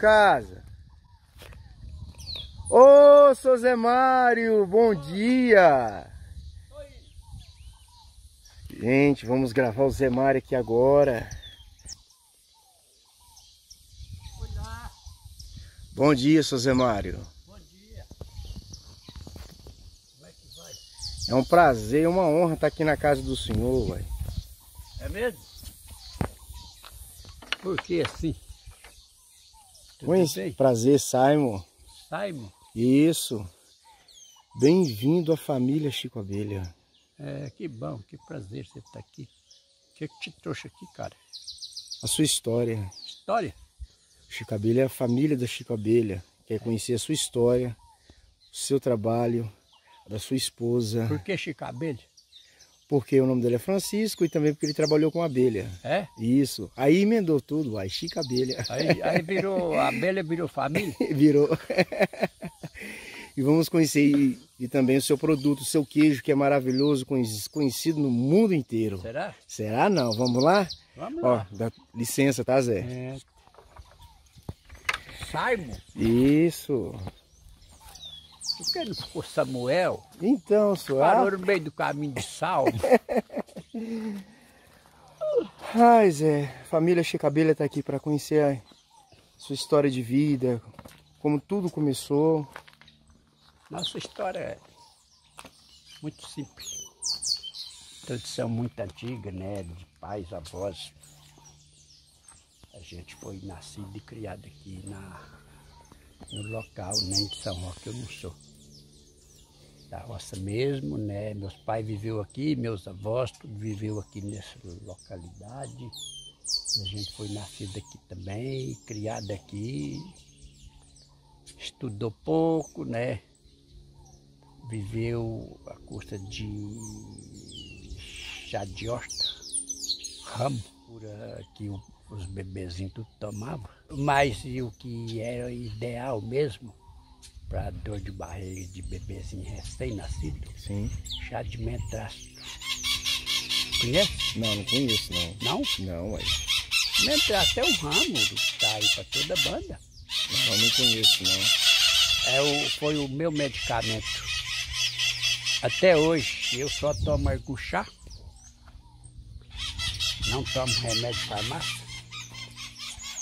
Casa. Ô, seu Zé Mário, bom dia. Gente, vamos gravar o Zé Mário aqui agora. Bom dia, seu Zé Mário. Bom dia. Como é que vai? É um prazer, uma honra estar aqui na casa do senhor, ué. É mesmo? Por que assim? Bem? Prazer, Simon. Simon? Isso. Bem-vindo à família Chico Abelha. É, que bom, que prazer você estar aqui. O que, que te trouxe aqui, cara? A sua história. História? Chico Abelha é a família da Chico Abelha. Quer conhecer a sua história, o seu trabalho, da sua esposa. Por que Chico Abelha? Porque o nome dele é Francisco e também porque ele trabalhou com abelha. É? Isso. Aí emendou tudo, aí Chico Abelha. Aí, aí virou, a abelha virou família? Virou. e vamos conhecer e, e também o seu produto, o seu queijo, que é maravilhoso, conhec- conhecido no mundo inteiro. Será? Será não? Vamos lá? Vamos Ó, lá. dá licença, tá, Zé? É. Simon? Isso. Por que não ficou Samuel? Então, senhor. Parou no meio do caminho de Salmo. Ai, Zé, família Chico Abelha tá aqui para conhecer a sua história de vida, como tudo começou. Nossa história é muito simples. Tradição muito antiga, né? De pais, avós. A gente foi nascido e criado aqui na, no local, nem de São Roque eu não sou. Da roça mesmo, né? Meus pais viveu aqui, meus avós, tudo viveu aqui nessa localidade. A gente foi nascido aqui também, criado aqui. Estudou pouco, né? viveu a custa de chá de horta, ramo, que os bebezinhos tudo tomavam. Mas o que era ideal mesmo para dor de barriga de bebezinho recém-nascido, Sim. chá de mentraço. Conhece? Não, não conheço, não. Não? Não, ué. Mentraço é um ramo que tá aí para toda a banda. Não, não conheço, não. É o, foi o meu medicamento. Até hoje eu só tomo chá. Não tomo remédio farmácia,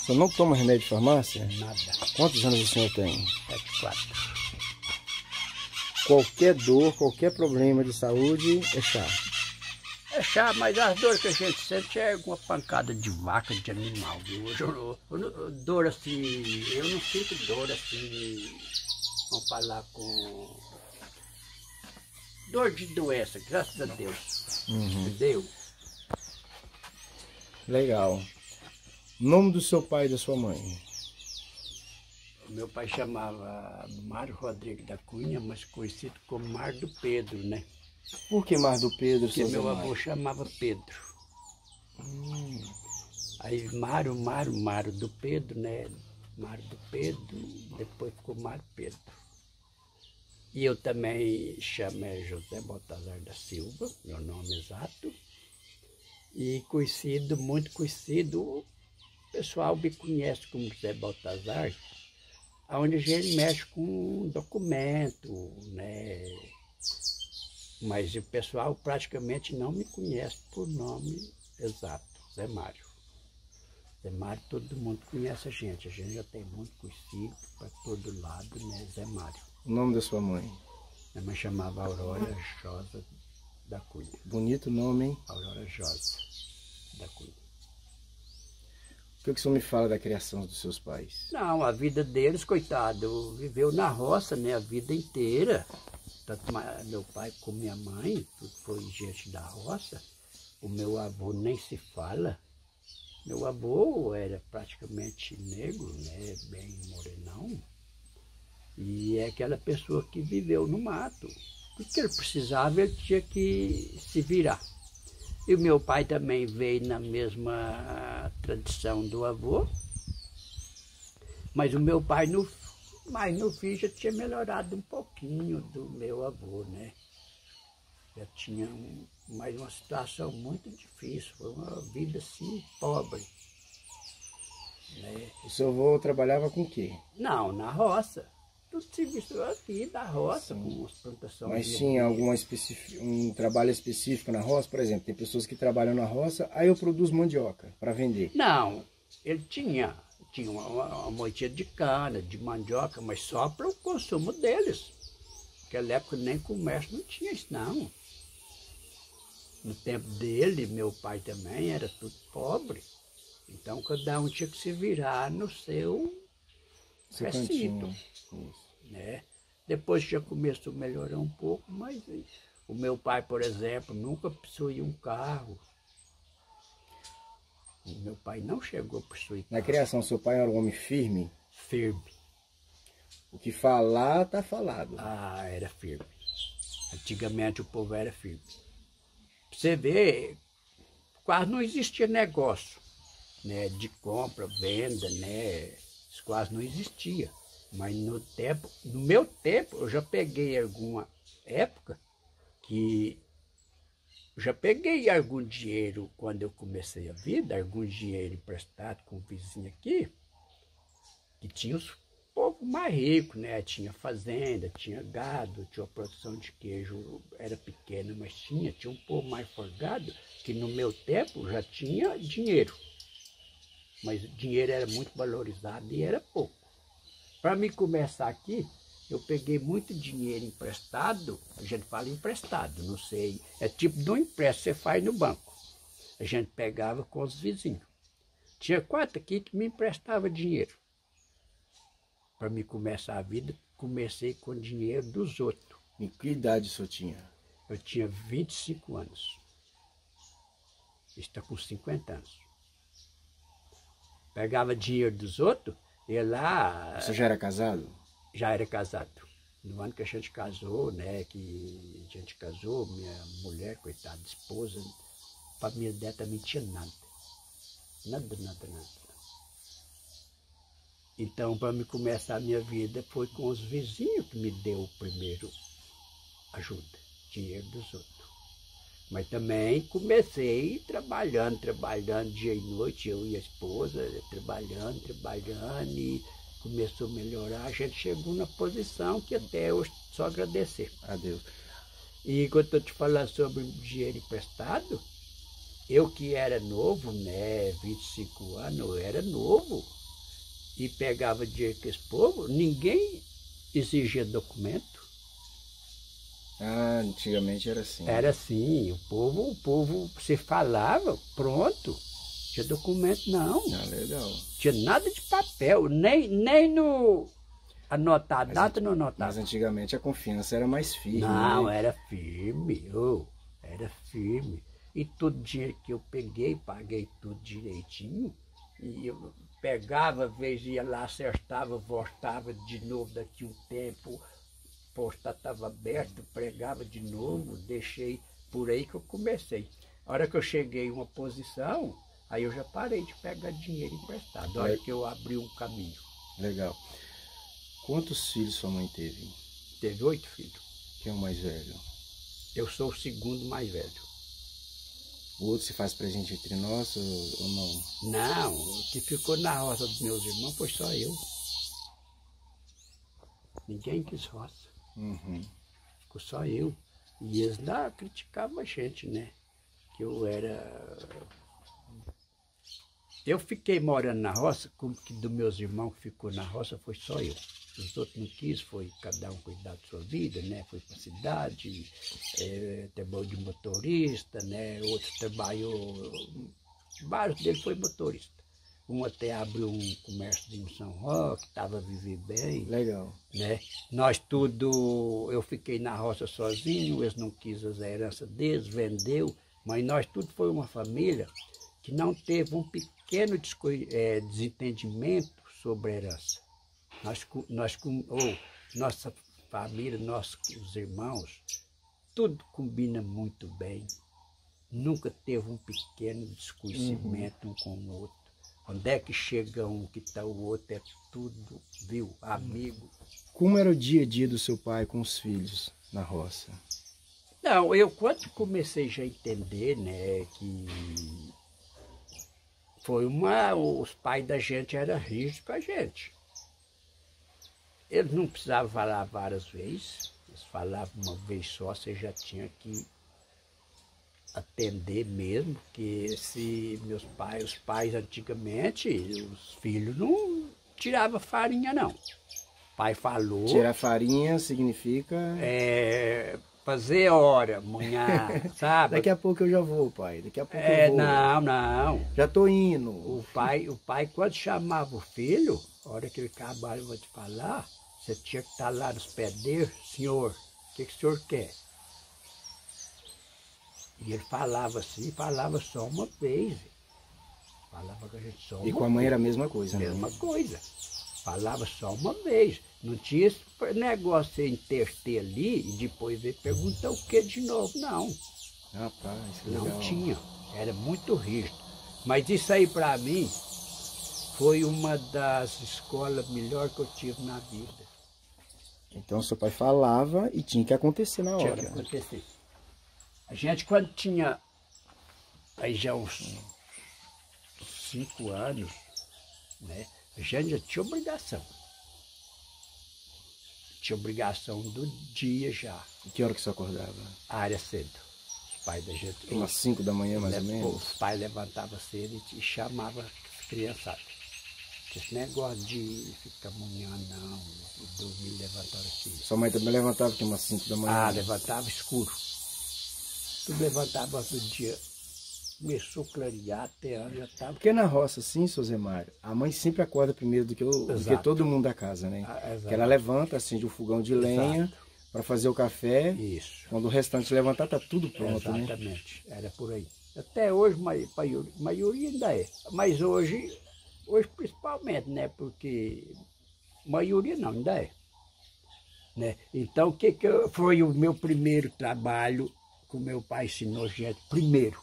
Senhor não toma remédio de farmácia? nada. Quantos anos o senhor tem? 74. Qualquer dor, qualquer problema de saúde é chá. É chá, mas as dores que a gente sente é uma pancada de vaca, de animal. Viu? Eu, eu não- dor assim, eu não sinto dor assim, vamos falar com. Dor de doença, graças a Deus. Entendeu? Legal. Nome do seu pai e da sua mãe? Meu pai chamava Mário Rodrigues da Cunha, mas conhecido como Mar do Pedro, né? Por que Mar do Pedro, Porque meu avô chamava Pedro. Aí Mário, Mário, Mário do Pedro, né? Mário do Pedro, depois ficou Mário Pedro. E eu também chamei José Baltazar da Silva, meu nome exato. E conhecido, muito conhecido, o pessoal me conhece como José Baltazar, onde a gente mexe com documento, né? Mas o pessoal praticamente não me conhece por nome exato, Zé Mário. Zé Mário, todo mundo conhece a gente, a gente já tem muito conhecido para todo lado, né? Zé Mário. O nome da sua mãe? Minha mãe chamava Aurora Josa da Cunha. Bonito nome, hein? Aurora Josa da Cunha. O que, que o senhor me fala da criação dos seus pais? Não, a vida deles, coitado, viveu na roça, né? A vida inteira. Tanto meu pai como minha mãe, foi gente da roça. O meu avô nem se fala. Meu avô era praticamente negro, né? Bem morenão. E é aquela pessoa que viveu no mato. Tudo que ele precisava, ele tinha que se virar. E o meu pai também veio na mesma tradição do avô. Mas o meu pai, no, mas no fim, já tinha melhorado um pouquinho do meu avô, né? Já tinha um, mas uma situação muito difícil, foi uma vida assim, pobre. Né? O seu avô trabalhava com o quê? Não, na roça. Tudo serviço aqui da roça, Sim. com as plantações. Mas tinha alguma um trabalho específico na roça? Por exemplo, tem pessoas que trabalham na roça, aí eu produzo mandioca para vender. Não, ele tinha, tinha uma, uma moitinha de cana, de mandioca, mas só para o consumo deles. Naquela época nem comércio não tinha isso, não. No tempo dele, meu pai também era tudo pobre. Então cada um tinha que se virar no seu recinto. Né? Depois já começou a melhorar um pouco, mas o meu pai, por exemplo, nunca possuía um carro. O meu pai não chegou a possuir Na criação, seu pai era um homem firme? Firme. O que falar, tá falado. Ah, era firme. Antigamente o povo era firme. Você vê, quase não existia negócio né, de compra, venda, né? Isso quase não existia. Mas no tempo, no meu tempo, eu já peguei alguma época que já peguei algum dinheiro quando eu comecei a vida, algum dinheiro emprestado com um vizinho aqui, que tinha os pouco mais rico, né? Tinha fazenda, tinha gado, tinha produção de queijo, era pequena, mas tinha, tinha um povo mais folgado, que no meu tempo já tinha dinheiro. Mas o dinheiro era muito valorizado e era pouco. Para me começar aqui, eu peguei muito dinheiro emprestado, a gente fala emprestado, não sei, é tipo de um empréstimo que você faz no banco. A gente pegava com os vizinhos. Tinha quatro aqui que me emprestava dinheiro. Para me começar a vida, comecei com dinheiro dos outros. Em que idade o senhor tinha? Eu tinha 25 anos. Está com 50 anos pegava dinheiro dos outros, ia lá. Você já era casado? Já era casado. No ano que a gente casou, né, que a gente casou, minha mulher, coitada, esposa, família dela também tinha nada. Nada, nada, nada. Então, para me começar a minha vida, foi com os vizinhos que me deu o primeiro ajuda, dinheiro dos outros. Mas também comecei trabalhando, trabalhando dia e noite, eu e a esposa, trabalhando, trabalhando, e começou a melhorar. A gente chegou na posição que até hoje só agradecer. A Deus. E quando eu estou te falando sobre dinheiro emprestado, eu que era novo, né, 25 anos, eu era novo, e pegava dinheiro com esse povo, ninguém exigia documento. Ah, antigamente era assim. Era assim, o povo, o povo, você falava, pronto. Tinha documento não. Ah, legal. Tinha nada de papel, nem, nem no anotar, mas, data não anotava. Mas antigamente a confiança era mais firme. Não, né? era firme, oh, era firme. E todo dinheiro que eu peguei, paguei tudo direitinho. E eu pegava, vezes ia lá, acertava, voltava de novo daqui um tempo posto estava aberto, pregava de novo, deixei por aí que eu comecei. A hora que eu cheguei em uma posição, aí eu já parei de pegar dinheiro emprestado, a hora que eu abri um caminho. Legal. Quantos filhos sua mãe teve? Teve oito filhos. Quem é o mais velho? Eu sou o segundo mais velho. O outro se faz presente entre nós ou não? Não, o que ficou na roça dos meus irmãos foi só eu. Ninguém quis roça. Uhum. Ficou só eu. E eles lá criticavam a gente, né? Que eu era. Eu fiquei morando na roça, como que dos meus irmãos que ficou na roça foi só eu. Os outros não quis, foi cada um cuidar da sua vida, né? Foi para cidade, é, trabalhou de motorista, né? Outro trabalhou, vários deles foi motorista. Um até abriu um comércio em São Roque, estava vivendo bem. Legal. Né? Nós tudo, eu fiquei na roça sozinho, eles não quis as heranças deles, vendeu, mas nós tudo foi uma família que não teve um pequeno é, desentendimento sobre a herança. Nós, nós oh, nossa família, nossos irmãos, tudo combina muito bem. Nunca teve um pequeno desconhecimento uhum. um com o outro. Onde é que chega um que está o outro, é tudo, viu, amigo. Como era o dia a dia do seu pai com os filhos na roça? Não, eu quando comecei já a entender, né, que foi uma. Os pais da gente eram rígidos com a gente. Eles não precisavam falar várias vezes, eles falavam uma vez só, você já tinha que atender mesmo, porque se meus pais, os pais antigamente, os filhos não tiravam farinha não. O pai falou. Tirar farinha significa. É, fazer hora, amanhã, sabe? Daqui a pouco eu já vou, pai. Daqui a pouco é, eu vou. não, não. Já tô indo. O pai, o pai, quando chamava o filho, a hora que ele vou te falar, você tinha que estar lá nos pés dele, senhor, o que, que o senhor quer? E ele falava assim, falava só uma vez. Falava com a gente só E uma com a mãe era a mesma coisa, né? Mesma coisa. Falava só uma vez. Não tinha esse negócio de interter ali e depois ver perguntar o que de novo. Não, Rapaz, que não legal. tinha. Era muito rígido. Mas isso aí para mim foi uma das escolas melhores que eu tive na vida. Então seu pai falava e tinha que acontecer na Tinha hora. que acontecer. A gente quando tinha aí já uns cinco anos, né? A gente já tinha obrigação. Tinha obrigação do dia já. E que hora que você acordava? A área cedo. Os pais da gente. Umas 5 da manhã, mais ou menos? Os pais levantavam cedo e, chamavam as criançadas. Esse negócio de ficar amanhã não, dormir levantar assim. Sua mãe também levantava que umas 5 da manhã. Ah, levantava escuro. Tudo levantava do dia. Começou a clarear, até ano já estava. Porque na roça, assim, seu Zé Mário, a mãe sempre acorda primeiro do que, o, do que todo mundo da casa, né? Ah, que ela levanta, acende o fogão de lenha para fazer o café. Isso. Quando o restante levantar, tá tudo pronto, né? Exatamente. Era por aí. Até hoje, ma- maioria, maioria ainda é. Mas hoje, hoje principalmente, né? Porque maioria não, ainda é. Né? Então, o que, que eu- foi o meu primeiro trabalho que o meu pai ensinou a gente? Primeiro,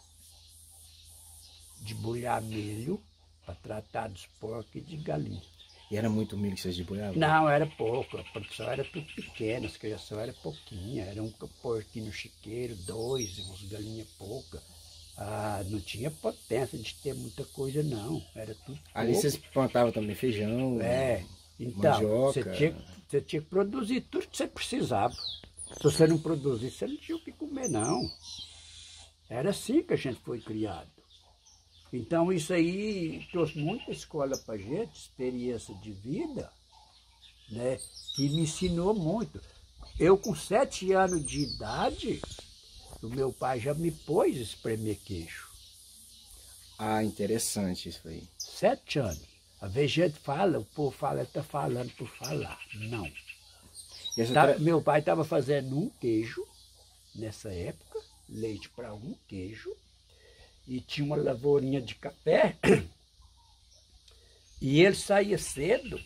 de bolhar milho para tratar dos porcos e de galinha. E era muito milho que vocês debulhavam? Não, era pouco, a produção era tudo pequena, as criação era pouquinha, era um porquinho chiqueiro, dois, uns galinhas pouca. Ah, não tinha potência de ter muita coisa não, era tudo Ali pouco. vocês plantavam também feijão. É, então, você mandioca. tinha, você tinha que produzir tudo que você precisava. Se você não produzisse, você não tinha o que comer não. Era assim que a gente foi criado. Então isso aí trouxe muita escola para gente, experiência de vida, né? Que me ensinou muito. Eu com sete anos de idade, o meu pai já me pôs a espremer queijo. Ah, interessante isso aí. Sete anos. Às vezes gente fala, o povo fala, está falando por falar. Não. Tá- tra- meu pai estava fazendo um queijo nessa época, leite para um queijo, e tinha uma lavourinha de café. E ele saía cedo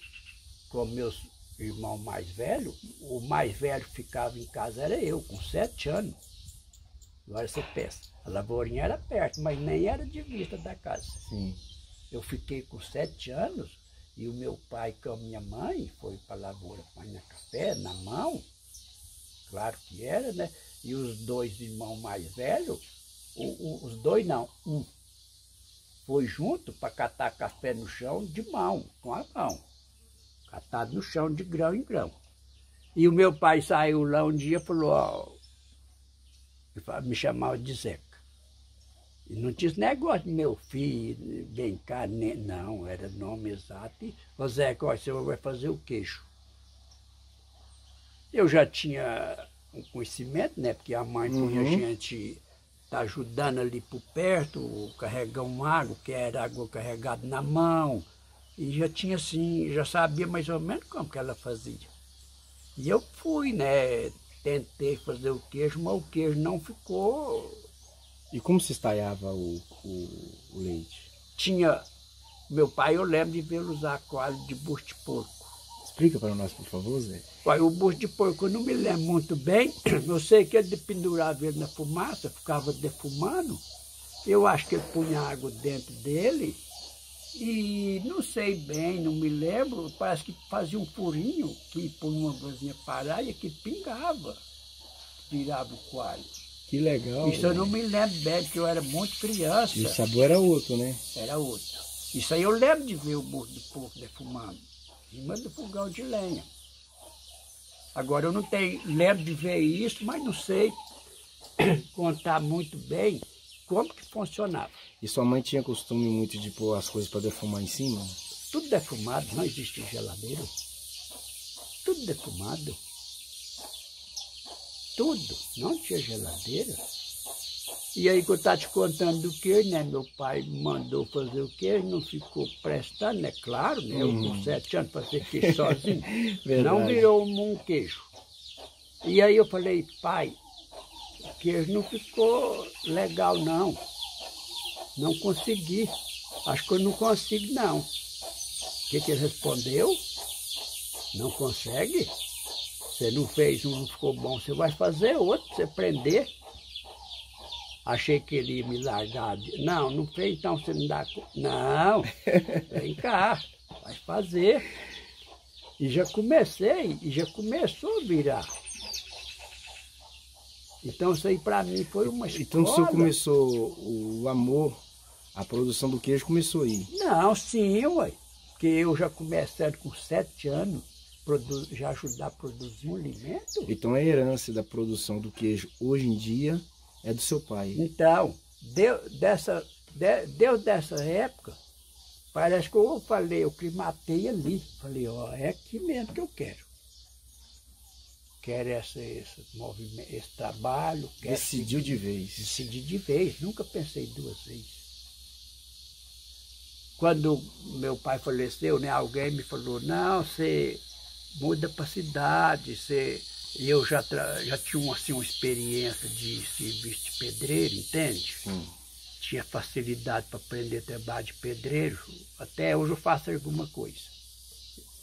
com meus irmãos mais velhos. O mais velho que ficava em casa era eu, com sete anos. Agora você pensa, a lavourinha era perto, mas nem era de vista da casa. Sim. Eu fiquei com sete anos e o meu pai com a minha mãe foi para a lavoura apanhar café na mão. Claro que era, né? E os dois irmãos mais velhos, o- o- os dois não, um, foi junto para catar café no chão de mão, com a mão. Catado no chão de grão em grão. E o meu pai saiu lá um dia e falou, ó, me chamava de Zeca. E não tinha esse negócio de meu filho, vem cá, nem, não, era nome exato. E, ô ó, você vai fazer o queijo. Eu já tinha um conhecimento, né? Porque a mãe punha a Uhum. gente tá ajudando ali por perto, carregar um água, que era água carregada na mão. E já tinha assim, já sabia mais ou menos como que ela fazia. E eu fui, né? Tentei fazer o queijo, mas o queijo não ficou E como se estaiava o, o, o leite? tinha. Meu pai, eu lembro de ver usar coalho de bucho de porco. Explica para nós, por favor, Zé. Olha, o bucho de porco eu não me lembro muito bem. Eu sei que ele pendurava ele na fumaça, ficava defumando. Eu acho que ele punha água dentro dele. E não sei bem, não me lembro. Parece que fazia um furinho que punha uma parar e que pingava. Virava o coalho. Que legal. Isso eu não me lembro bem, porque eu era muito criança. E o sabor era outro, né? Era outro. Isso aí eu lembro de ver o burro do porco defumando. Em cima do fogão de lenha. Agora eu não tenho, lembro de ver isso, mas não sei contar muito bem como que funcionava. E sua mãe tinha costume muito de pôr as coisas para defumar em cima? Tudo defumado, não existe geladeira. Tudo defumado. Tudo. Não tinha geladeira. E aí que eu estava te contando do que, né? Meu pai mandou fazer o queijo, não ficou prestando, é claro, né? Eu com hum. sete anos fazer queijo sozinho. não virou um queijo. E aí eu falei, pai, o queijo não ficou legal não. Não consegui. Acho que eu não consigo não. O que, que ele respondeu? Não consegue? Você não fez um, não ficou bom, você vai fazer outro, você prender. Achei que ele ia me largar. Não, não fez, então você não dá. Não, vem cá, vai fazer. E já comecei, e já começou a virar. Então isso aí para mim foi uma escola. Então o senhor começou o amor, a produção do queijo começou aí? Não, sim, ué. Porque eu já comecei com sete anos já ajudar a produzir um alimento. Então a herança da produção do queijo hoje em dia é do seu pai. Então, deu dessa, de, deu dessa época, parece que eu falei, eu climatei ali. Falei, ó, é aqui mesmo que eu quero. Quero esse, esse movimento, esse trabalho. Decidiu de vez. Decidi de vez, nunca pensei duas vezes. Quando meu pai faleceu, né, alguém me falou, não, você muda para a cidade, você... eu já, já tinha assim, uma experiência de serviço de pedreiro, entende? Sim. Tinha facilidade para aprender trabalho de pedreiro. Até hoje eu faço alguma coisa.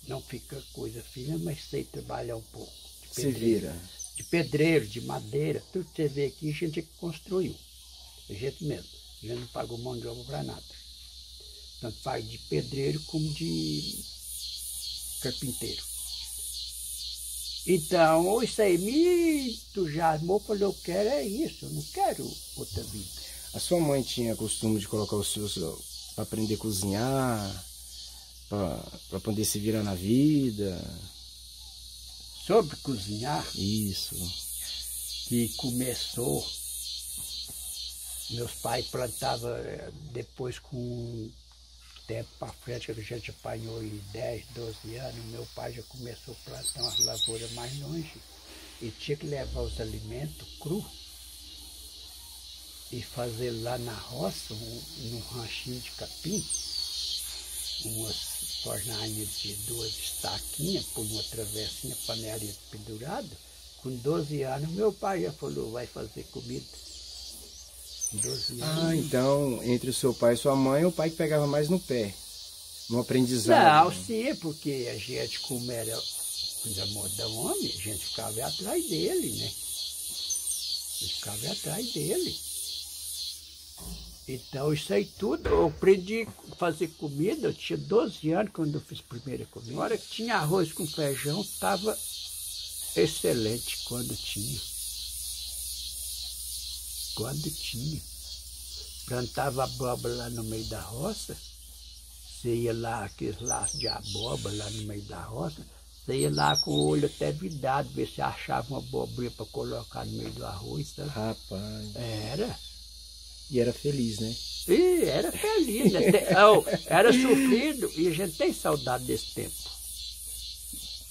Não fica coisa fina, mas sei trabalhar um pouco. Você vira. De pedreiro, de madeira, tudo que você vê aqui, a gente é construiu. A gente mesmo. A gente não pagou mão de obra para nada. Tanto faz de pedreiro como de carpinteiro. Então, isso aí me entusiasmou, falei, eu quero é isso, eu não quero outra vida. A sua mãe tinha costume de colocar os seus para aprender a cozinhar, para poder se virar na vida? Sobre cozinhar? Isso. Que começou, meus pais plantavam eh, depois com tempo para frente, que a gente apanhou em 10, 12 anos, meu pai já começou a plantar umas lavouras mais longe e tinha que levar os alimentos cru e fazer lá na roça, um, num ranchinho de capim, umas fornalhas de duas estaquinhas, por uma travessinha, panelinha pendurada. Com 12 anos, meu pai já falou, vai fazer comida. 12 anos. Ah, então, entre o seu pai e sua mãe, o pai que pegava mais no pé, no aprendizado. Não, sim, porque a gente, como era coisa moda homem, a gente ficava atrás dele, né? A gente ficava atrás dele. Então, isso aí tudo, eu aprendi a fazer comida, eu tinha 12 anos quando eu fiz a primeira comida. Na hora que tinha arroz com feijão, estava excelente quando tinha quando tinha. Plantava abóbora lá no meio da roça, você ia lá, aqueles laços de abóbora lá no meio da roça, você ia lá com o olho até vidado, ver se achava uma abobrinha para colocar no meio do arroz, sabe? Rapaz. Era. E era feliz, né? E era feliz, né? era sofrido e a gente tem saudade desse tempo.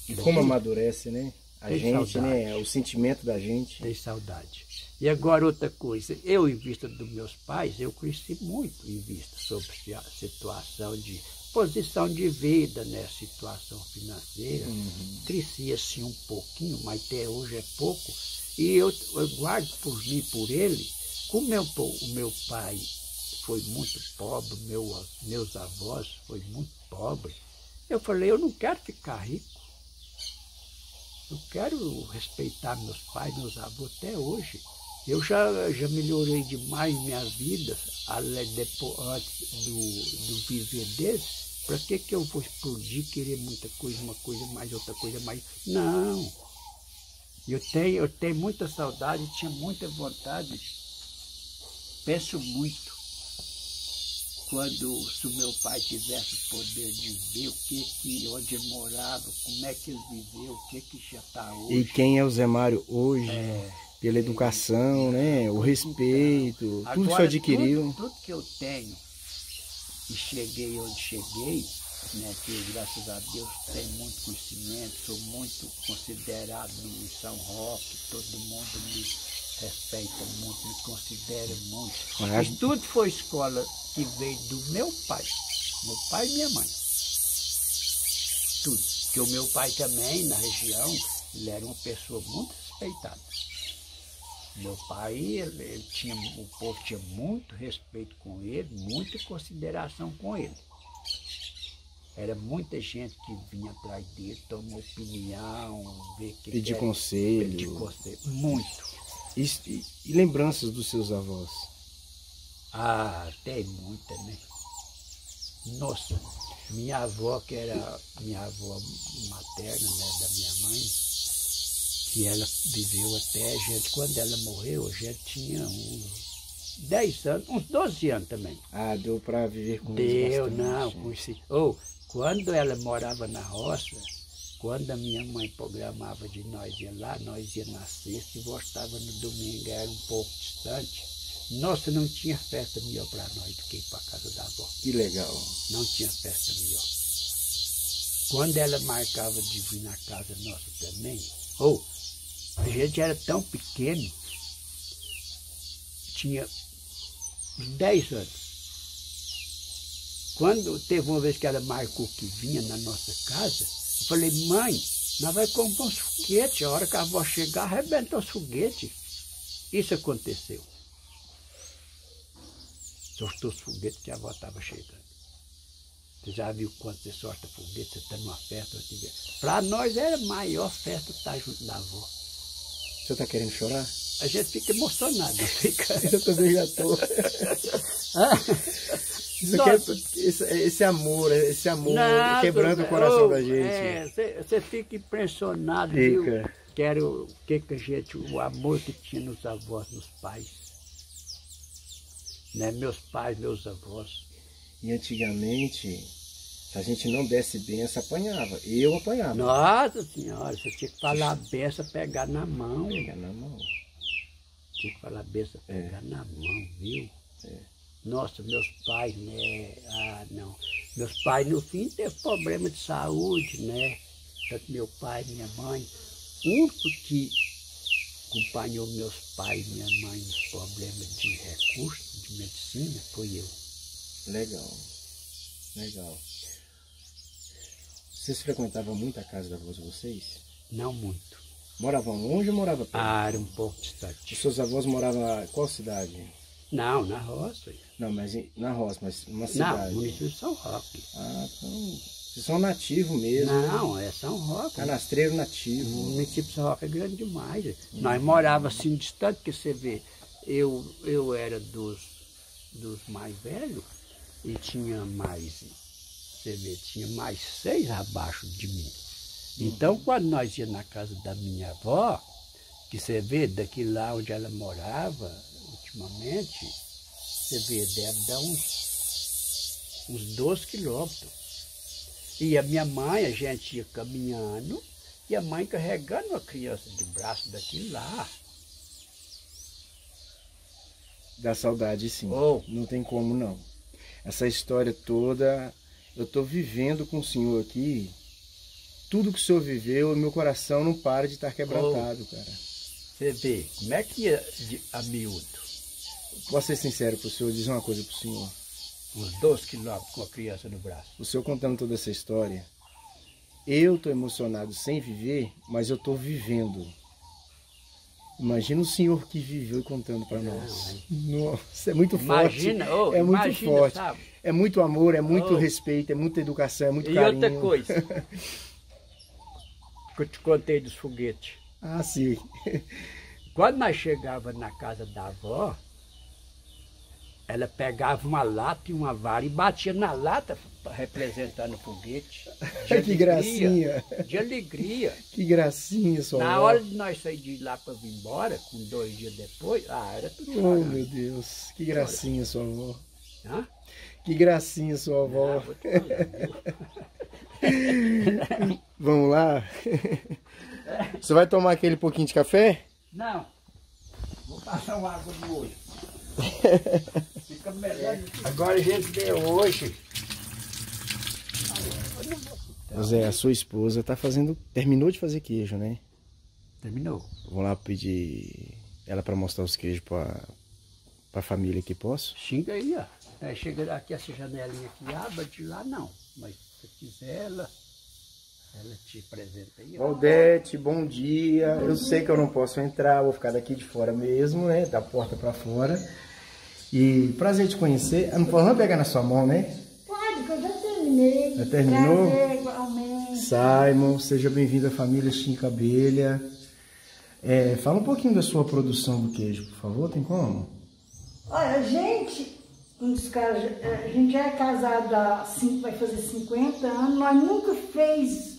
E como amadurece, né? A tem gente, saudade. né? O sentimento da gente. Tem saudade. E agora outra coisa, eu em vista dos meus pais, eu cresci muito em vista sobre a situação de posição de vida, né, situação financeira. Uhum. Cresci assim um pouquinho, mas até hoje é pouco. E eu, eu guardo por mim, por ele, como meu, o meu pai foi muito pobre, meu, meus avós foi muito pobre, eu falei, eu não quero ficar rico. Eu quero respeitar meus pais, meus avós até hoje. Eu já, já melhorei demais minha vida depois, antes do, do viver desse. Para que, que eu vou explodir, querer muita coisa, uma coisa mais, outra coisa mais? Não. Eu tenho, eu tenho muita saudade, tinha muita vontade. Penso muito quando se o meu pai tivesse o poder de ver o que, que onde ele morava, como é que ele viveu, o que, que já está hoje. E quem é o Zé Mário hoje? É, pela educação, né? O respeito, então, tudo que você adquiriu. Tudo, tudo que eu tenho e cheguei onde cheguei, né, que graças a Deus tenho muito conhecimento, sou muito considerado no São Roque, todo mundo me respeita muito, me considera muito. Mas... E tudo foi escola que veio do meu pai, meu pai e minha mãe. Tudo. Porque o meu pai também, na região, ele era uma pessoa muito respeitada. Meu pai, ele, ele tinha, o povo tinha muito respeito com ele, muita consideração com ele. Era muita gente que vinha atrás dele, tomar opinião, ver que pedir conselho. Pedir conselho. Muito. E, e, e, lembranças dos seus avós? Ah, tem muita, né? Nossa, minha avó, que era minha avó materna, né, da minha mãe, que ela viveu até, gente, quando ela morreu, já tinha uns 10 anos, uns 12 anos também. Ah, deu para viver com Deu, não, conheci. Ou, oh, quando ela morava na roça, quando a minha mãe programava de nós ir lá, nós ia na sexta e voltava no domingo, era um pouco distante. Nossa, não tinha festa melhor para nós do que ir para casa da avó. Que legal. Não tinha festa melhor. Quando ela marcava de vir na casa nossa também, ou oh, a gente era tão pequeno, tinha 10 anos. Quando teve uma vez que ela marcou que vinha na nossa casa, eu falei, mãe, nós vamos comprar uns foguetes. A hora que a avó chegar, arrebentou os foguetes. Isso aconteceu. Sortou os foguetes que a avó estava chegando. Você já viu quanto você sorta foguete, você está numa festa. Para nós era a maior festa estar junto da avó. Você está querendo chorar? A gente fica emocionado. Fica... Eu também já estou. Isso é, esse, esse, amor, esse amor Nada, quebrando o coração oh, da gente. É, você fica impressionado, fica. viu? Quero que, que a gente, o amor que tinha nos avós, nos pais. Né? Meus pais, meus avós. E antigamente, se a gente não desse benção, apanhava. Eu apanhava. Nossa senhora, você tinha que falar benção, pegar na mão. Pegar na mão. Tinha que falar benção, pegar é. na mão, viu? É. Nossa, meus pais, né? Ah, não. Meus pais, no fim, teve problema de saúde, né? Tanto meu pai, minha mãe. Único que acompanhou meus pais e minha mãe nos problemas de recursos, de medicina, foi eu. Legal, legal. Vocês frequentavam muito a casa da avó de vocês? Não muito. Moravam longe ou moravam perto? Ah, era um pouco distante. Os seus avós moravam em qual cidade? Não, na roça. Não, mas na roça, mas numa cidade. Não, município de São Roque. Ah, então. Vocês são nativos mesmo. Não, é São Roque. Canastreiro nativo. O município de São Roque é grande demais. Hum. Nós morávamos assim distante, que você vê, eu, eu era dos, dos mais velhos e tinha mais, você vê, tinha mais seis abaixo de mim. Então, quando nós íamos na casa da minha avó, que você vê, daqui lá onde ela morava, ultimamente, você vê, deve dar uns, uns 12 quilômetros. E a minha mãe, a gente ia caminhando, e a mãe carregando a criança de braço daqui lá. Dá saudade, sim. Oh. Não tem como, não. Essa história toda, eu estou vivendo com o senhor aqui. Tudo que o senhor viveu, meu coração não para de estar quebrantado, oh. cara. Você vê, como é que é a miúdo? Posso ser sincero para o senhor, dizer uma coisa para o senhor. Uns 12 quilômetros com a criança no braço. O senhor contando toda essa história, eu estou emocionado sem viver, mas eu estou vivendo. Imagina o senhor que viveu contando para nós. Nossa, é muito imagina, forte. Oh, é muito imagina, forte. Sabe? É muito amor, é muito oh. respeito, é muita educação, é muito e carinho. E outra coisa. que eu te contei dos foguetes. Ah, sim. Quando nós chegávamos na casa da avó, ela pegava uma lata e uma vara e batia na lata representando o foguete. que alegria, gracinha! De alegria. Que gracinha, sua Na hora de nós sair de lá para vir embora, com dois dias depois, ah, era tudo Oh, meu Deus, que gracinha, sua avó. Hã? Que gracinha, sua avó. Ah, Vamos lá? Você vai tomar aquele pouquinho de café? Não. Vou passar uma água de hoje. Fica melhor. Agora a gente vê hoje. Zé, a sua esposa tá fazendo. Terminou de fazer queijo, né? Terminou. Vou lá pedir ela para mostrar os queijos para a família aqui, posso? Xinga aí, ó. É, chega aqui essa janelinha aqui, abre de lá não. Mas se quiser ela. Ela te apresenta aí. Valdete, bom dia. Eu sei que eu não posso entrar, vou ficar daqui de fora mesmo, né? Da porta para fora. E prazer te conhecer. Eu não posso pegar na sua mão, né? Pode, que eu já terminei. Já terminou? Prazer. Simon, seja bem-vindo à família Chinca Abelha. É, fala um pouquinho da sua produção do queijo, por favor, tem como? Olha, a gente, a gente já é casado há, cinco, vai fazer 50 anos, nós nunca fez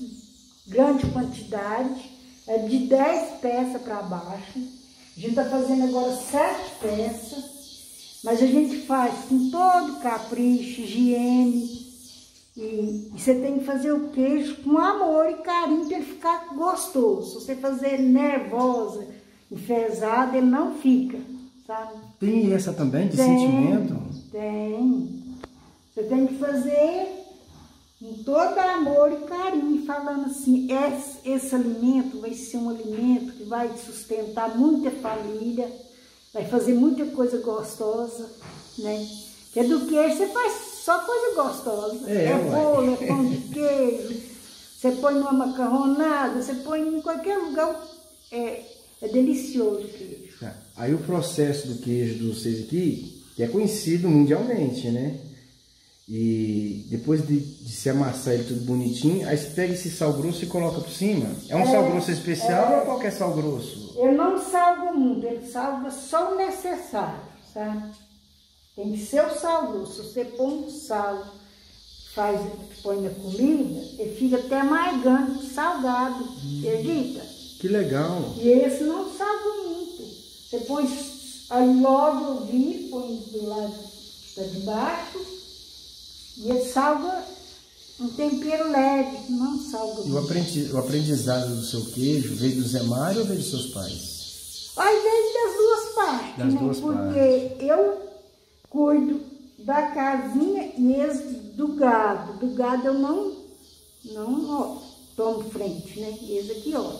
grande quantidade, é de 10 peças para baixo. A gente está fazendo agora 7 peças, mas a gente faz com todo capricho, higiene, e, e, você tem que fazer o queijo com amor e carinho para ele ficar gostoso. Se você fazer nervosa, enfesada, ele não fica, sabe? Tem essa também, de tem, sentimento? Tem. Você tem que fazer com todo amor e carinho, falando assim, esse, esse alimento vai ser um alimento que vai sustentar muita família, vai fazer muita coisa gostosa, né? Que é do queijo você faz só coisa gostosa. É, é bolo, é pão de queijo. Você põe numa macarronada, você põe em qualquer lugar. É, é delicioso o queijo. Tá. Aí o processo do queijo do vocês aqui, que é conhecido mundialmente, né? E depois de, de, se amassar ele tudo bonitinho, aí você pega esse sal grosso e coloca por cima. É um é, sal grosso especial é, ou qualquer sal grosso? Eu não salgo muito, ele salga só o necessário, sabe? Tem que ser o sal grosso. Se você põe um sal, faz, põe na comida, ele fica até mais grande, salgado. Hum. Acredita? Que legal. E esse não salga muito. Você põe aí logo o vinho, põe do lado de baixo, e ele salga um tempero leve, não salga muito. O aprendizado do seu queijo veio do Zé Mário ou veio dos seus pais? Aí veio das duas partes, das né? Duas Porque partes. eu cuido da casinha eles do gado. Do gado eu não, não ó, tomo frente, né? Eles aqui, ó.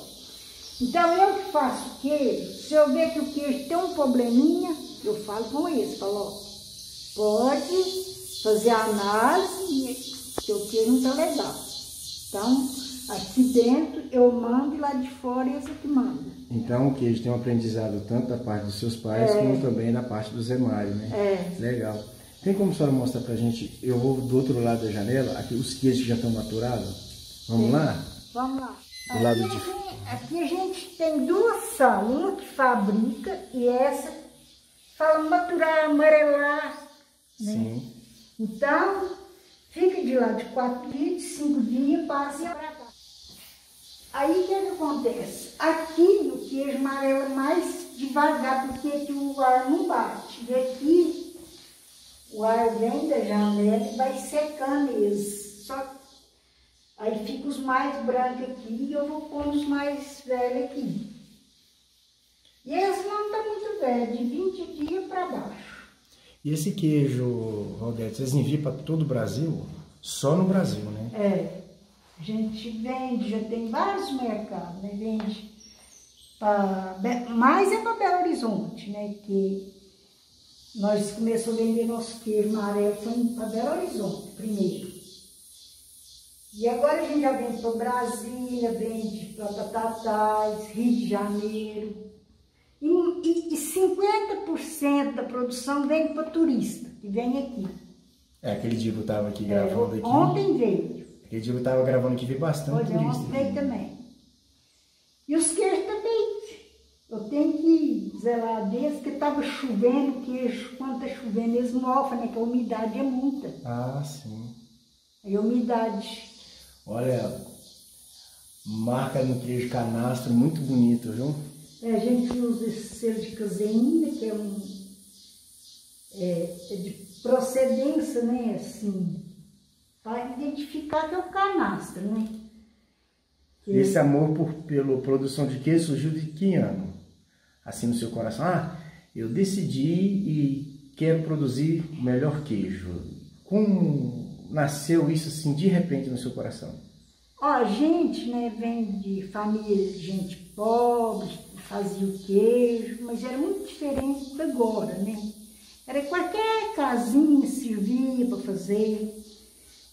Então eu que faço queijo, se eu ver que o queijo tem um probleminha, eu falo com eles, falo, ó, pode fazer a análise, seu queijo não tá legal. Então, aqui dentro eu mando e lá de fora eles é que mandam. Então o queijo tem um aprendizado tanto da parte dos seus pais, é. como também da parte do Zé Mário, né? É. Legal. Tem como a senhora mostrar pra gente, eu vou do outro lado da janela, aqui os queijos que já estão maturados? Vamos Sim. lá? Vamos lá. Do aqui, lado de... aqui a gente tem duas são, uma que fabrica e essa fala maturar, amarelar. Né? Sim. Então, fica de lá de quatro dias, cinco dias, passa e Aí o que, é que acontece? Aqui o queijo amarela mais devagar, porque aqui o ar não bate. E aqui o ar vem da janela e vai secando eles. Só aí fica os mais brancos aqui e eu vou pôr os mais velhos aqui. E eles não estão tá muito velhos, de 20 dias para baixo. E esse queijo, Valdete, vocês enviam para todo o Brasil? Só no Brasil, né? É. A gente vende, já tem vários mercados, né? Vende para. Mais é para Belo Horizonte, né? Que nós começamos a vender nosso queijo amarelo para Belo Horizonte primeiro. E agora a gente já vende para Brasília, vende para Batatais, Rio de Janeiro. E, e, e 50% da produção vem para turista, que vem aqui. É, aquele dia que eu estava aqui gravando é, aqui. Ontem veio. Dia eu estava gravando aqui, vi bastante é, turista. Pois também. E os queijos também. Eu tenho que zelar desde que estava chovendo, queijo, quando está chovendo, eles mofam, né? Que a umidade é muita. Ah, sim. Aí a umidade. Olha, marca no queijo canastro, muito bonito, viu? É, a gente usa esse selo de caseína, que é um. É, é de procedência, né? Assim, para identificar que é o canastro, né? Que... Esse amor por, pela produção de queijo surgiu de que ano? Assim no seu coração? Ah, eu decidi e quero produzir o melhor queijo. Como nasceu isso assim de repente no seu coração? Ó, a gente, né, vem de família de gente pobre, fazia o queijo, mas era muito diferente da agora, né? Era qualquer casinha servia para fazer.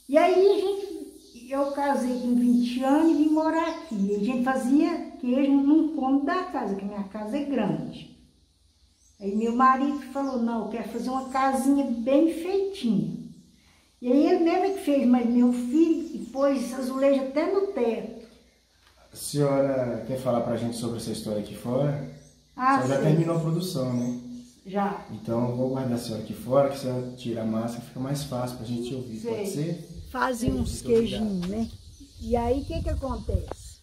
E aí a gente, eu casei com 20 anos e vim morar aqui. E a gente fazia queijo num cômodo da casa, que minha casa é grande. Aí meu marido falou, não, eu quero fazer uma casinha bem feitinha. E aí ele mesmo é que fez, mas meu filho e pôs azulejo até no teto. A senhora quer falar pra gente sobre essa história aqui fora? Ah, a senhora já terminou a produção, né? Já. Então vou guardar a senhora aqui fora, que a senhora tira a massa, fica mais fácil pra gente ouvir, sei. pode ser? Fazem uns queijinhos, né? E aí o que que acontece?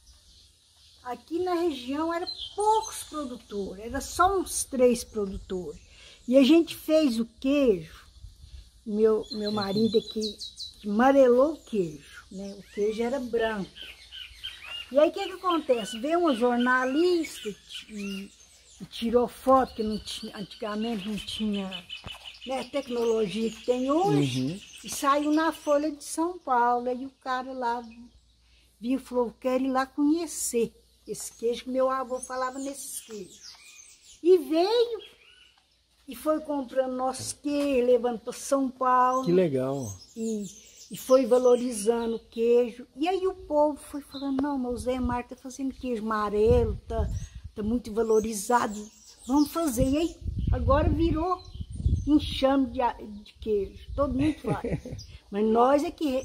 Aqui na região eram poucos produtores, era só uns três produtores. E a gente fez o queijo meu, meu marido aqui amarelou o queijo, né? O queijo era branco. E aí o que, que acontece? Veio uma jornalista e, e tirou foto, que não tinha, antigamente não tinha né, tecnologia que tem hoje, uhum. e saiu na Folha de São Paulo. E o cara lá viu e falou, quero ir lá conhecer esse queijo, que meu avô falava nesses queijos. E veio e foi comprando nosso queijo, levando para São Paulo. Que legal. E, e foi valorizando o queijo. E aí o povo foi falando, não, mas o Zé Marta tá fazendo queijo amarelo, tá, tá muito valorizado, vamos fazer. E aí agora virou enxame de, de queijo, todo mundo faz. mas nós é que,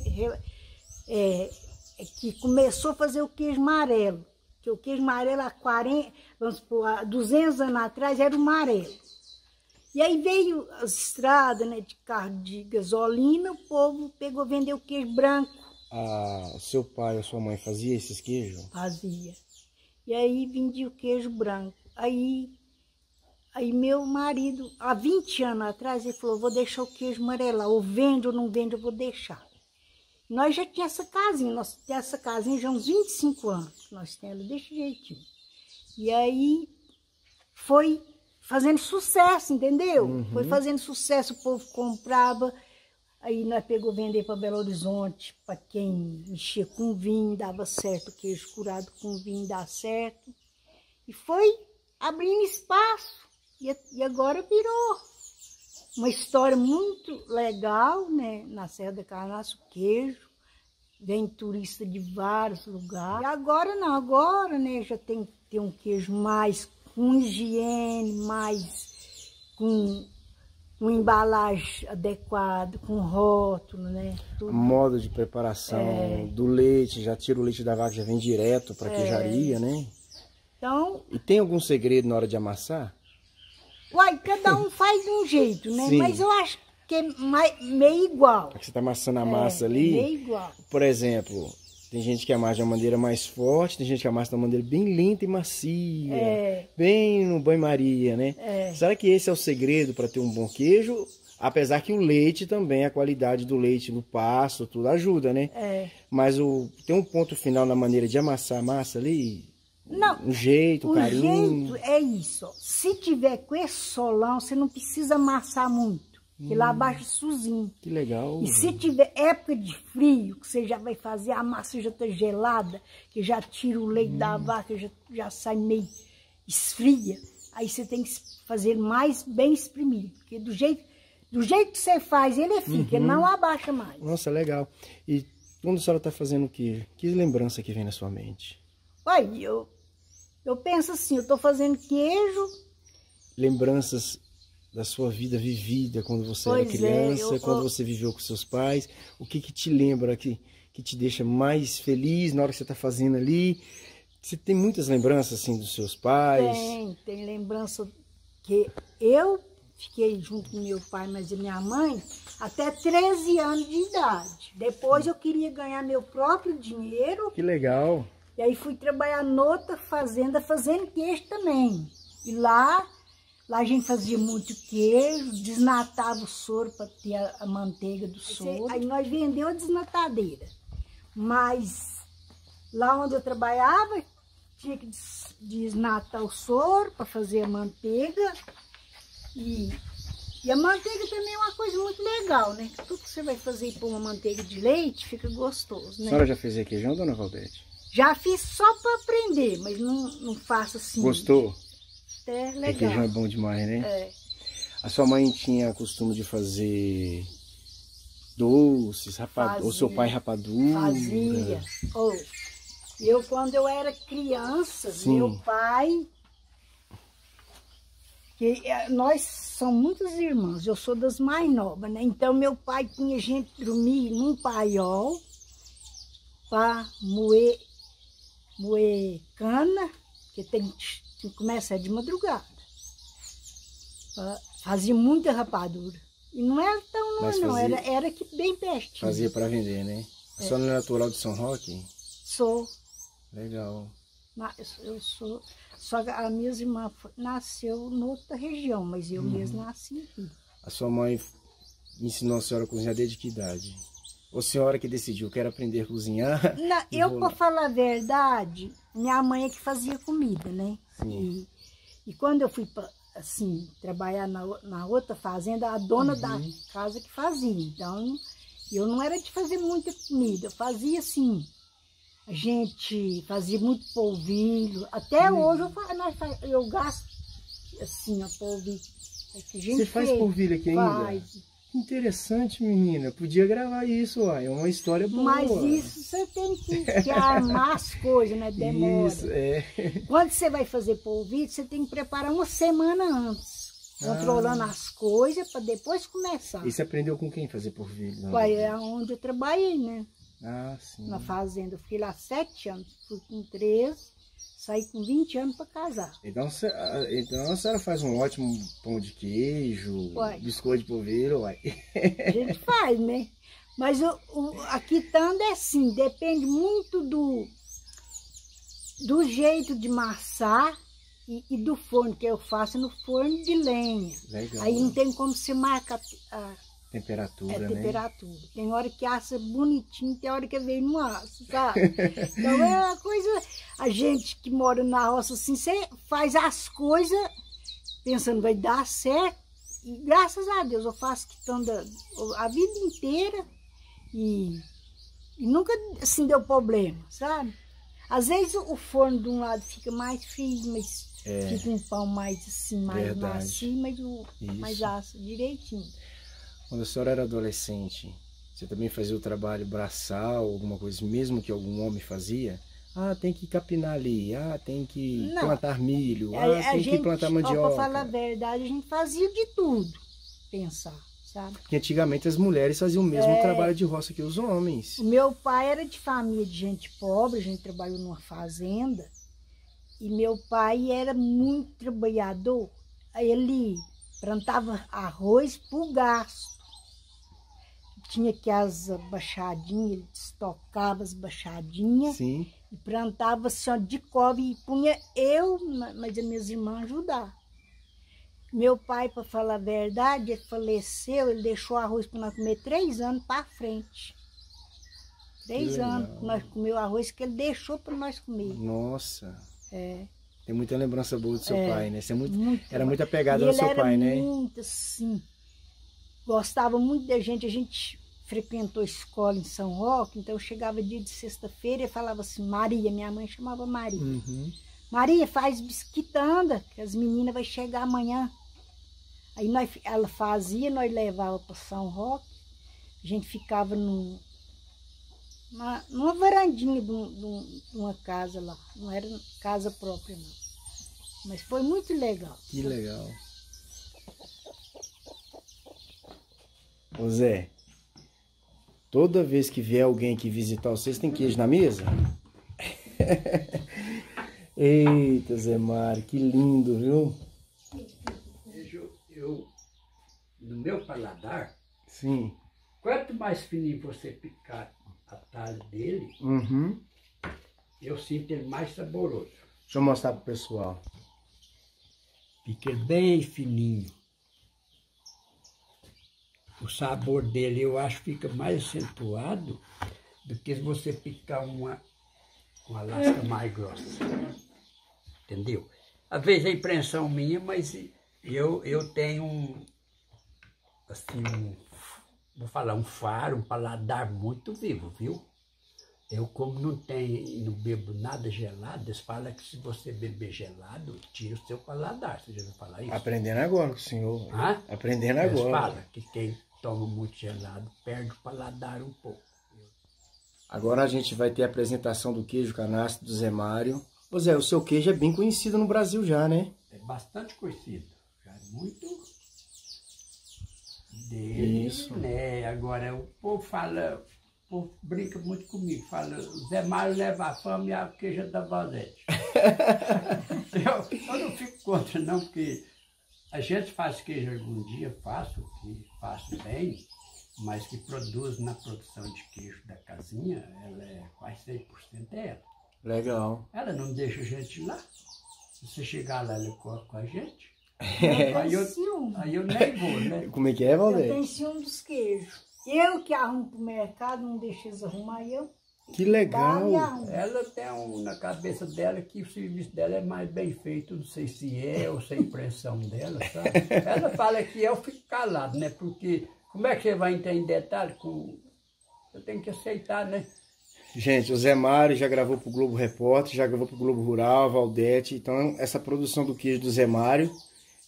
é, é que começou a fazer o queijo amarelo. Que o queijo amarelo há 40, vamos supor, há 200 anos atrás era o amarelo. E aí veio as estradas né, de carro de gasolina, o povo pegou, vendeu queijo branco. Ah, seu pai ou sua mãe fazia esses queijos? Fazia. E aí vendia o queijo branco. Aí, aí meu marido, há 20 anos atrás, ele falou, vou deixar o queijo amarelar, ou vende ou não vende, eu vou deixar. Nós já tinha essa casinha, nós temos essa casinha já há uns 25 anos, nós temos ela desse jeitinho. E aí foi fazendo sucesso, entendeu? Uhum. Foi fazendo sucesso, o povo comprava. Aí nós pegou vender para Belo Horizonte, para quem mexia com vinho, dava certo, queijo curado com vinho dá certo. E foi abrindo espaço. E, agora virou uma história muito legal, né? Na Serra da Carnaça, queijo. Vem turista de vários lugares. E agora não, agora, né? Já tem, tem um queijo mais com higiene, mais com, com embalagem adequada, com rótulo, né? Tudo. Modo de preparação é. do leite, já tira o leite da vaca, já vem direto para a é. queijaria, né? Então... E tem algum segredo na hora de amassar? Uai, cada um faz de um jeito, né? Sim. Mas eu acho que é meio igual. É que você está amassando a massa é, ali. Meio igual. Por exemplo, tem gente que amassa de uma maneira mais forte, tem gente que amassa de uma maneira bem lenta e macia, é. bem no banho-maria, né? É. Será que esse é o segredo para ter um bom queijo? Apesar que o leite também, a qualidade do leite no pasto, tudo ajuda, né? É. Mas o, tem um ponto final na maneira de amassar a massa ali? Não. Um jeito, um carinho? O jeito é isso. Se tiver com esse solão, você não precisa amassar muito. Que hum, lá abaixo sozinho. Que legal. E se tiver época de frio, que você já vai fazer, a massa já está gelada, que já tira o leite hum. da vaca, já, já sai meio esfria, aí você tem que fazer mais bem espremido. Porque do jeito, do jeito que você faz, ele fica, uhum. ele não abaixa mais. Nossa, legal. E quando a senhora está fazendo o quê? Que lembrança que vem na sua mente? Olha, eu, eu penso assim, eu estou fazendo queijo. Lembranças da sua vida vivida quando você pois era é, criança, é, eu, quando você viveu com seus pais, o que que te lembra que, que te deixa mais feliz na hora que você está fazendo ali? Você tem muitas lembranças assim dos seus pais? Tem, tem lembrança que eu fiquei junto com meu pai, mas e minha mãe, até 13 anos de idade. Depois eu queria ganhar meu próprio dinheiro. Que legal. E aí fui trabalhar noutra fazenda, fazendo queijo também. E lá, lá a gente fazia muito queijo, desnatava o soro para ter a, a, manteiga do soro. Aí nós vendeu a desnatadeira. Mas lá onde eu trabalhava, tinha que desnatar o soro para fazer a manteiga. E, e a manteiga também é uma coisa muito legal, né? Tudo que você vai fazer com uma manteiga de leite fica gostoso, né? A senhora já fez requeijão, dona Valdete? Já fiz só para aprender, mas não, não faço assim. Gostou? É legal. Requeijão é bom demais, né? É. A sua mãe tinha costume de fazer doces, rapadura, ou seu pai rapadura? Fazia. Oh, eu, quando eu era criança, Sim. meu pai... Que, eh, nós somos muitos irmãos, eu sou das mais novas, né? Então, meu pai tinha gente dormir num paiol para moer, moer cana, que tem que começar de madrugada. Fazia muita rapadura. E não era tão longe, não, era, era que bem pertinho. Fazia para vender, né? A é. senhora é natural de São Roque? Sou. Legal. Eu sou, só que a minha irmã nasceu noutra região, mas eu uhum. mesmo nasci aqui. A sua mãe ensinou a senhora a cozinhar desde que idade? Ou senhora que decidiu, quero aprender a cozinhar? Não, eu, para falar a verdade, minha mãe é que fazia comida, né? Sim. E, e quando eu fui, assim, trabalhar na, na outra fazenda, a dona uhum. da casa que fazia. Então, eu não era de fazer muita comida, eu fazia assim, a gente fazia muito polvilho. Até hum. hoje eu, eu gasto assim, a polvilho. É Você faz fez, polvilho aqui faz. Interessante, menina. Podia gravar isso, ó. É uma história boa. Mas isso você tem que, armar as coisas, né? Demora. Isso, é. Quando você vai fazer polvilho, você tem que preparar uma semana antes. Controlando ah. as coisas para depois começar. E você aprendeu com quem fazer polvilho? Ué, é onde eu trabalhei, né? Ah, sim. Na fazenda. Eu fiquei lá sete anos. Fui com 13, saí com 20 anos para casar. Então, então a senhora faz um ótimo pão de queijo, uai. biscoito de polvilho, uai. A gente faz, né? Mas o, o, a quitanda é assim, depende muito do, do jeito de massar e, e, do forno, que eu faço no forno de lenha. Legal. Aí não tem como se marcar a, Temperatura, é, né? temperatura. Tem hora que assa bonitinho, tem hora que vem no aço, sabe? então é uma. A gente que mora na roça, assim, você faz as coisas pensando vai dar certo. E graças a Deus eu faço quitanda a vida inteira e, e nunca, assim, deu problema, sabe? Às vezes o forno de um lado fica mais frio, mas é, fica um pão mais assim, mais macio, mas o mais assa direitinho. Quando a senhora era adolescente, você também fazia o trabalho braçal, alguma coisa, mesmo que algum homem fazia? Ah, tem que capinar ali, ah, tem que Não. plantar milho, ah, a, tem gente, que plantar mandioca. Para falar a verdade, a gente fazia de tudo, pensar, sabe? Porque antigamente as mulheres faziam o mesmo é... trabalho de roça que os homens. O meu pai era de família de gente pobre, a gente trabalhou numa fazenda, e meu pai era muito trabalhador. Ele plantava arroz por gasto tinha que as baixadinhas, ele estocava as baixadinhas Sim. e plantava assim, de cobre e punha eu, mas as minhas irmãs ajudar. Meu pai, para falar a verdade, ele faleceu, ele deixou arroz para nós comer três anos para frente. Três anos nós comeu arroz que ele deixou para nós comer. Nossa. É. Tem muita lembrança boa do seu é, pai, né? Você é muito, muito era muito apegado ao seu pai, né? Muito, sim gostava muito da gente, a gente frequentou escola em São Roque, então chegava dia de sexta-feira e falava assim, Maria, minha mãe chamava Maria. Uhum. Maria, faz bisquitanda, que as meninas vão chegar amanhã. Aí nós, ela fazia, nós levava para São Roque, a gente ficava num, numa, numa varandinha de, um, de, uma casa lá, não era casa própria não. Mas foi muito legal. Que legal. Ô Zé, toda vez que vier alguém aqui visitar vocês, tem queijo na mesa? Eita, Zé Mário, que lindo, viu? Eu, eu, no meu paladar, Sim. quanto mais fininho você picar a talha dele, Uhum. eu sinto ele mais saboroso. Deixa eu mostrar pro pessoal. Ele bem fininho. O sabor dele eu acho fica mais acentuado do que se você picar uma, uma lasca mais grossa. Entendeu? Às vezes é impressão minha, mas eu, eu tenho um, assim, um, vou falar, um faro, um paladar muito vivo, viu? Eu, como não tenho, não bebo nada gelado, eles falam que se você beber gelado, tira o seu paladar. Você já ouviu falar isso? Aprendendo agora com o senhor. Hã? Aprendendo Eles agora. falam que quem toma muito gelado perde o paladar um pouco. Agora a gente vai ter a apresentação do queijo canastro do Zé Mário. Ô Zé, o seu queijo é bem conhecido no Brasil já, né? É bastante conhecido. Já é muito dele, Isso. né? Agora o povo fala, o povo brinca muito comigo, fala, Zé Mário leva a fama e a queijo da Valdete. eu, eu não fico contra não, porque a gente faz queijo algum dia, faço, que faço bem, mas que produz na produção de queijo da casinha, ela é quase 100% é ela. Legal. Ela não deixa a gente lá. Se você chegar lá, ela corre com a gente. Eu Aí eu, aí eu nem vou, né? Como é que é, Eu Valdete? tenho ciúme dos queijos. Eu que arrumo pro mercado, não deixo eles arrumar, eu Que legal. Ela tem um na cabeça dela que o serviço dela é mais bem feito, não sei se é ou se é impressão dela, sabe? Ela fala que eu fico calado, né? Porque como é que você vai entrar em detalhe com. Eu tenho que aceitar, né? Gente, o Zé Mário já gravou pro Globo Repórter, já gravou pro Globo Rural, Valdete. Então, essa produção do queijo do Zé Mário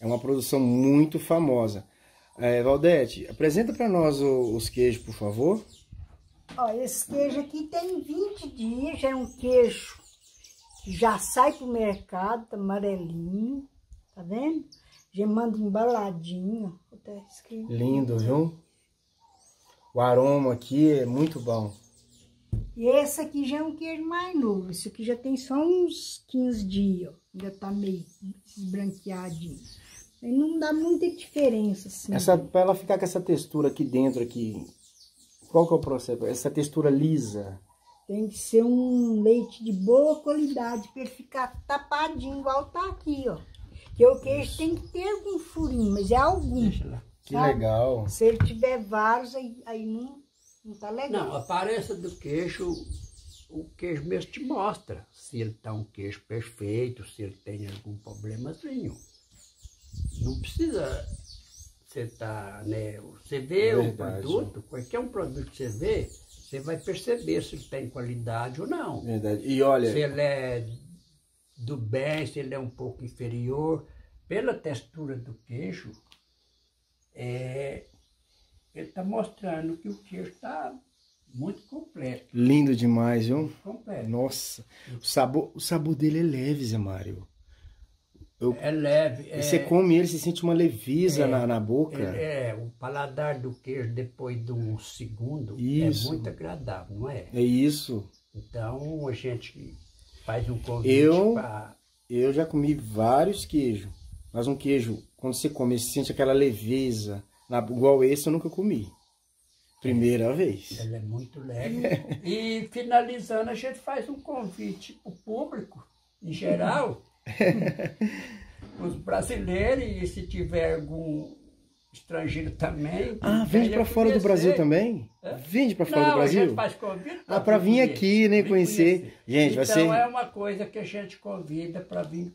é uma produção muito famosa. É, Valdete, apresenta para nós os queijos, por favor. Ó, esse queijo aqui tem 20 dias, já é um queijo que já sai pro mercado, tá amarelinho, tá vendo? Já manda embaladinho, tá escrito. Lindo, viu? O aroma aqui é muito bom. E esse aqui já é um queijo mais novo, esse aqui já tem só uns 15 dias, ó, ainda tá meio esbranqueadinho. Aí não dá muita diferença, assim. Essa, para ela ficar com essa textura aqui dentro, aqui, qual que é o processo? Essa textura lisa. Tem que ser um leite de boa qualidade para ele ficar tapadinho, igual tá aqui, ó. Porque o queijo tem que ter algum furinho, mas é algum. Que Sabe? legal. Se ele tiver vários, aí, aí não, não tá legal. Não, a aparência do queijo, o queijo mesmo te mostra se ele tá um queijo perfeito, se ele tem algum problemazinho. Não precisa você tá, né? Você vê o produto, qualquer um produto que você vê, você vai perceber se ele tem qualidade ou não. Verdade. E olha, Se ele é do bem, se ele é um pouco inferior. Pela textura do queijo, é, ele está mostrando que o queijo está muito completo. lindo demais, viu? completo. Nossa, o sabor, o sabor dele é leve, Zé Mário. É leve. É, Você come ele, você sente uma leveza É, na, na boca. é, é, o paladar do queijo depois de um segundo Isso. é muito agradável, não é? É isso. Então a gente faz um convite Eu- para. Eu já comi vários queijos. Mas um queijo, quando você come, você sente aquela leveza. Na, igual esse eu nunca comi. Primeira vez. Ele é muito leve. e finalizando, a gente faz um convite para o público, em geral, os brasileiros, e se tiver algum estrangeiro também. Ah, vende pra fora do conhecer. Brasil também? Vende pra fora Não, do Brasil? a gente faz convite Ah, pra vir conhecer, aqui, né, vir conhecer. Gente, vai então, ser- é uma coisa que a gente convida para vir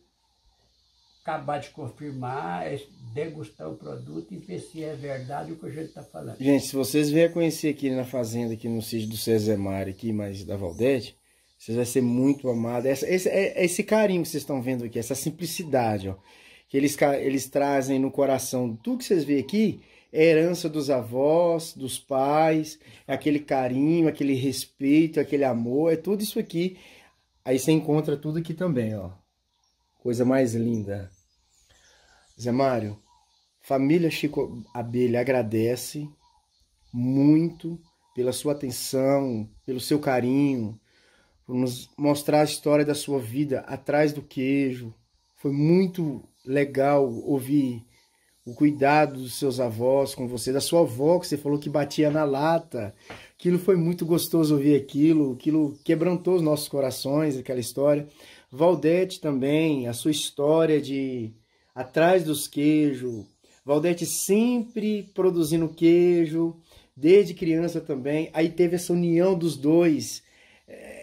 acabar de confirmar, é degustar o produto e ver se é verdade o que a gente está falando. Gente, se vocês vierem conhecer aqui na fazenda, aqui no sítio do César aqui mais da Valdete, vocês vão ser muito amados. Essa, esse, é, esse carinho que vocês estão vendo aqui, essa simplicidade, ó, que eles, eles trazem no coração. Tudo que vocês veem aqui é herança dos avós, dos pais, é aquele carinho, aquele respeito, aquele amor, é tudo isso aqui. Aí você encontra tudo aqui também, ó. Coisa mais linda. Zé Mário, família Chico Abelha agradece muito pela sua atenção, pelo seu carinho, por nos mostrar a história da sua vida atrás do queijo. Foi muito legal ouvir o cuidado dos seus avós com você, da sua avó que você falou que batia na lata. Aquilo foi muito gostoso ouvir aquilo, aquilo quebrantou os nossos corações, aquela história. Valdete também, a sua história de atrás dos queijos. Valdete sempre produzindo queijo, desde criança também. Aí teve essa união dos dois,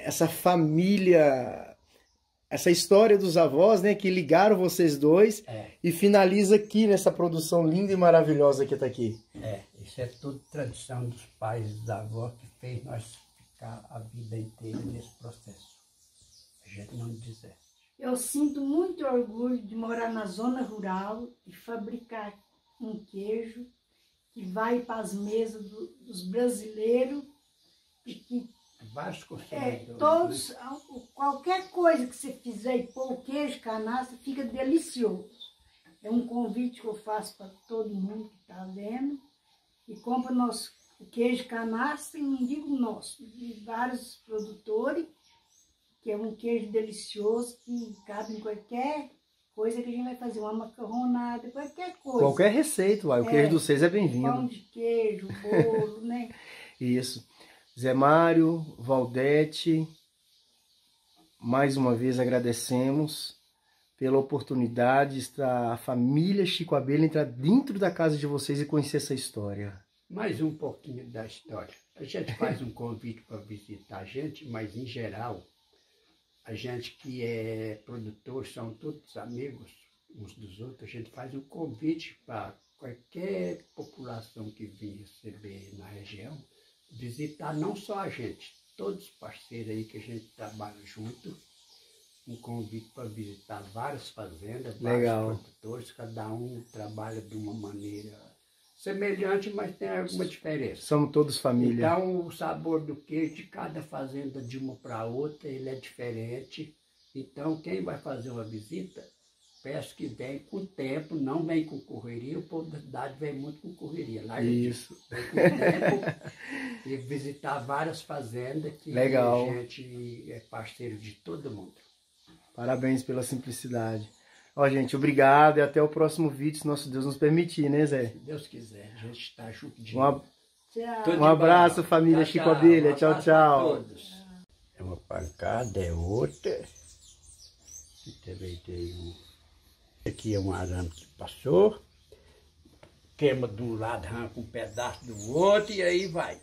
essa família essa história dos avós, né, que ligaram vocês dois é. e finaliza aqui nessa produção linda e maravilhosa que está aqui. É, isso é tudo tradição dos pais e dos avós que fez nós ficar a vida inteira nesse processo. A gente não desiste. Eu sinto muito orgulho de morar na zona rural e fabricar um queijo que vai para as mesas do, dos brasileiros e que vários consumidores. É, todos, qualquer coisa que você fizer e pôr o queijo canastra, fica delicioso. É um convite que eu faço para todo mundo que está vendo. E compra nosso queijo canastra, e não digo nosso, de vários produtores, que é um queijo delicioso que cabe em qualquer coisa que a gente vai fazer, uma macarronada, qualquer coisa. Qualquer receita, uai, o é, queijo do seis é bem-vindo. Pão de queijo, bolo, né? Isso. Zé Mário, Valdete, mais uma vez agradecemos pela oportunidade de estar a família Chico Abelha entrar dentro da casa de vocês e conhecer essa história. Mais um pouquinho da história. A gente faz um convite para visitar a gente, mas em geral, a gente que é produtor, são todos amigos uns dos outros, a gente faz um convite para qualquer população que vem receber na região, visitar não só a gente, todos os parceiros aí que a gente trabalha junto, um convite para visitar várias fazendas, Legal. vários produtores, cada um trabalha de uma maneira semelhante, mas tem alguma diferença. Somos todos família. Então o sabor do queijo de cada fazenda de uma para outra, ele é diferente. Então quem vai fazer uma visita Peço que vem com tempo, não vem com correria, o povo da cidade vem muito com correria. Lá Isso. Vem com tempo e visitar várias fazendas que Legal. a gente é parceiro de todo mundo. Parabéns pela simplicidade. Ó, gente, obrigado e até o próximo vídeo, se nosso Deus nos permitir, né, Zé? Se Deus quiser, a gente está junto de um, ab... um abraço, família tchau, Chico Abelha. Tchau, tchau. É uma pancada, é outra. E também tem um Aqui é um arame que passou. Queima de um lado, arranca um pedaço do outro e aí vai.